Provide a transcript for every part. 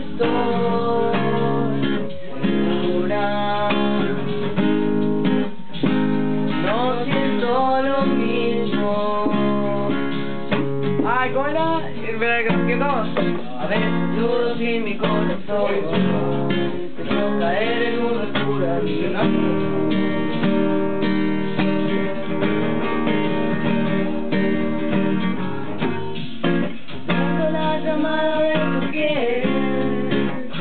estoy pura. No siento lo mismo. Ay, ¿cómo era? Espera, que A veces duro sin mi corazón. Te caer en una oscura.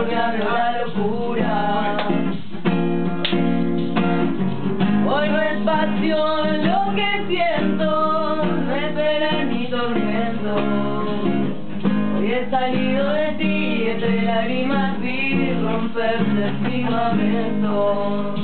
ando la locura. Hoy no es pasión lo que siento, no es ni tormento. Hoy he salido de ti entre lágrimas vi romperte el firmamento.